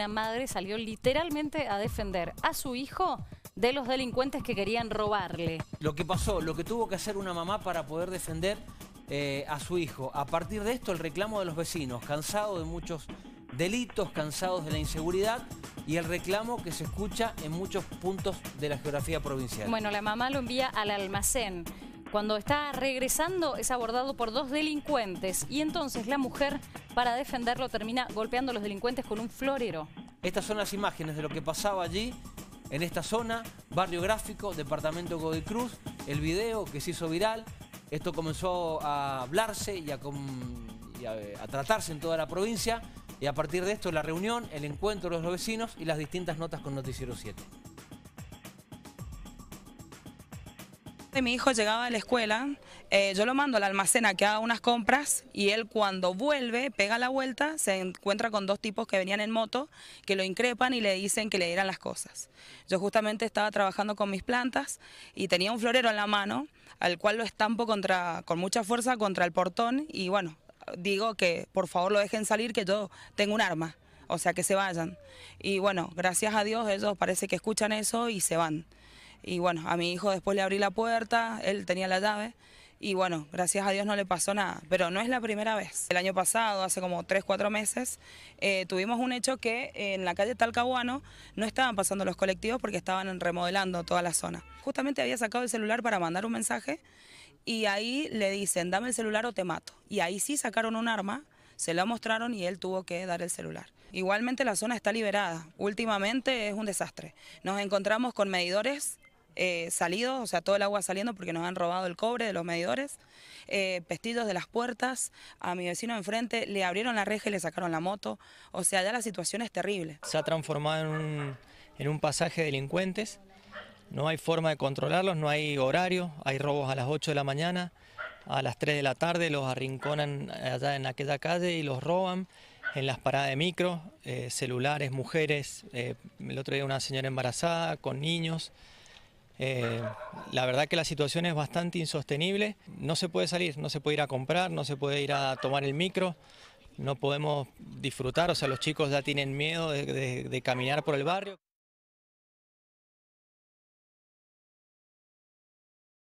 una madre salió literalmente a defender a su hijo de los delincuentes que querían robarle. Lo que pasó, lo que tuvo que hacer una mamá para poder defender eh, a su hijo. A partir de esto, el reclamo de los vecinos, cansados de muchos delitos, cansados de la inseguridad y el reclamo que se escucha en muchos puntos de la geografía provincial. Bueno, la mamá lo envía al almacén. Cuando está regresando es abordado por dos delincuentes y entonces la mujer para defenderlo termina golpeando a los delincuentes con un florero. Estas son las imágenes de lo que pasaba allí, en esta zona, barrio gráfico, departamento Godoy Cruz, el video que se hizo viral. Esto comenzó a hablarse y a, a tratarse en toda la provincia y a partir de esto la reunión, el encuentro de los vecinos y las distintas notas con Noticiero 7. Mi hijo llegaba a la escuela, eh, yo lo mando al almacén a que haga unas compras y él cuando vuelve, pega la vuelta, se encuentra con dos tipos que venían en moto, que lo increpan y le dicen que le dieran las cosas. Yo justamente estaba trabajando con mis plantas y tenía un florero en la mano, al cual lo estampo contra, con mucha fuerza contra el portón y bueno, digo que por favor lo dejen salir, que yo tengo un arma, o sea, que se vayan. Y bueno, gracias a Dios ellos parece que escuchan eso y se van. Y bueno, a mi hijo después le abrí la puerta, él tenía la llave. Y bueno, gracias a Dios no le pasó nada, pero no es la primera vez. El año pasado, hace como 3, 4 meses, eh, tuvimos un hecho que en la calle Talcahuano no estaban pasando los colectivos porque estaban remodelando toda la zona. Justamente había sacado el celular para mandar un mensaje y ahí le dicen, dame el celular o te mato. Y ahí sí sacaron un arma, se lo mostraron y él tuvo que dar el celular. Igualmente la zona está liberada, últimamente es un desastre. Nos encontramos con medidores eh, salidos, o sea, todo el agua saliendo porque nos han robado el cobre de los medidores, eh, pestillos de las puertas, a mi vecino enfrente le abrieron la reja y le sacaron la moto, o sea, ya la situación es terrible. Se ha transformado en un, pasaje de delincuentes, no hay forma de controlarlos, no hay horario, hay robos a las 8 de la mañana, a las 3 de la tarde los arrinconan allá en aquella calle y los roban en las paradas de micro, eh, celulares, mujeres, eh, el otro día una señora embarazada con niños. Eh, la verdad que la situación es bastante insostenible, no se puede salir, no se puede ir a comprar, no se puede ir a tomar el micro, no podemos disfrutar, o sea, los chicos ya tienen miedo de caminar por el barrio.